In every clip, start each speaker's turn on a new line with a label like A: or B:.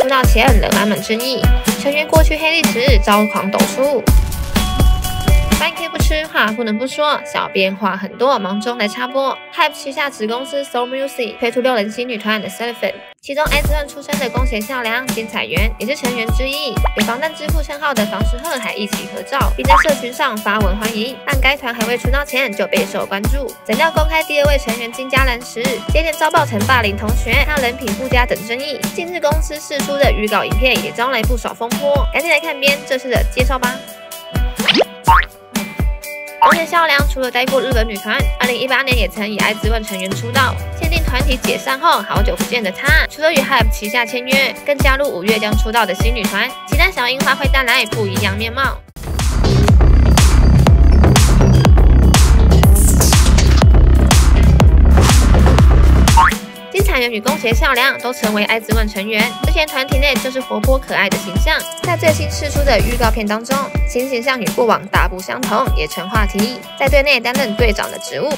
A: 出道前仍满满争议，成员过去黑历史遭狂抖出。哈不能不说，小编话很多，忙中来插播。Hype 旗下子公司 Soul Music 推出六人新女团 The Elephant，其中 S 端出身的宫胁孝良、金彩媛也是成员之一。有防弹之父称号的房时赫还一起合照，并在社群上发文欢迎。但该团还未出道前就备受关注。怎料公开第二位成员金嘉兰时，接连遭爆成霸凌同学、他人品不佳等争议。近日公司释出的预告影片也招来不少风波，赶紧来看边这次的介绍吧。宫田孝良除了待过日本女团，二零一八年也曾以爱之问成员出道。限定团体解散后，好久不见的她，除了与 HYBE 旗下签约，更加入五月将出道的新女团。期待小樱花会带来不一样面貌。金彩媛与宫胁孝良都成为爱之问成员，之前团体内就是活泼可爱的形象。在最新释出的预告片当中，新形象与过往大不相同，也成话题。在队内担任队长的职务。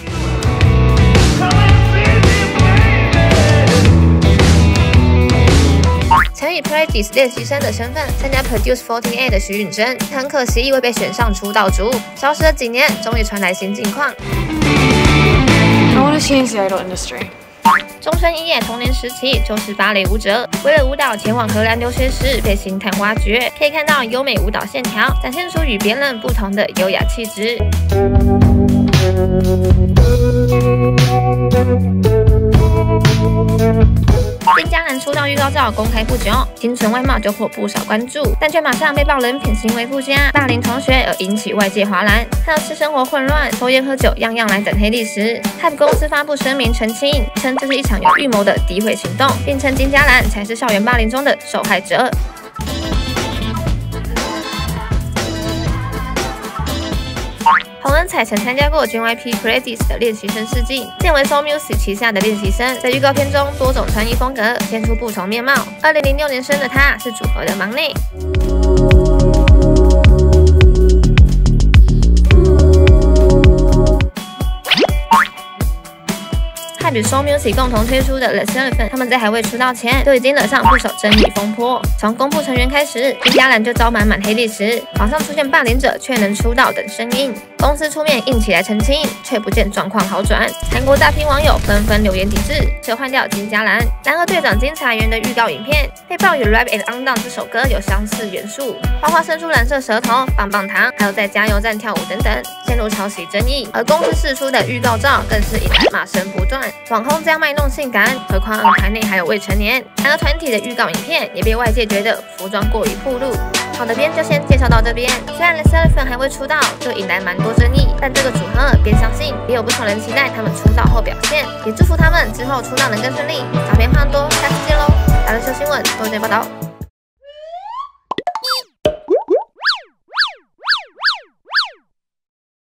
A: 曾以 Practice 练习生的身份参加 Produce Forty Eight 的徐允珍，很可惜未被选上出道组，消失了几年，终于传来新近况。中村一叶童年时期就是芭蕾舞者，为了舞蹈前往荷兰留学时被星探挖掘，可以看到优美舞蹈线条，展现出与别人不同的优雅气质。金佳兰出道预告照公开不久，清纯外貌就获不少关注，但却马上被曝人品行为不佳、霸凌同学而引起外界哗然。看到私生活混乱、抽烟喝酒，样样来整黑历史。Hype 公司发布声明澄清，称这是一场有预谋的诋毁行动，并称金佳兰才是校园霸凌中的受害者。洪恩彩曾参加过 JYP Credits 的练习生试镜，现为 Soul Music 旗下的练习生，在预告片中多种穿衣风格现出不同面貌。二零零六年生的她，是组合的忙内。与 Soul Music 共同推出的 The Elephant，他们在还未出道前就已经惹上不少争议风波。从公布成员开始，金嘉兰就遭满满黑历史，网上出现霸凌者却能出道等声音。公司出面硬起来澄清，却不见状况好转。韩国大批网友纷纷留言抵制，求换掉金嘉兰。然而队长金彩媛的预告影片被曝与《Rap and On Down》这首歌有相似元素，花花伸出蓝色舌头、棒棒糖，还有在加油站跳舞等等，陷入抄袭争议。而公司释出的预告照更是引来骂声不断。网红这样卖弄性感，何况团内还有未成年。然而团体的预告影片也被外界觉得服装过于暴露。好的，边就先介绍到这边。虽然 The Elephant 还未出道，就引来蛮多。争议，但这个组合别相信，也有不少人期待他们出道后表现，也祝福他们之后出道能更顺利。小编话多，下次见喽！大热搜新闻，多谢报道。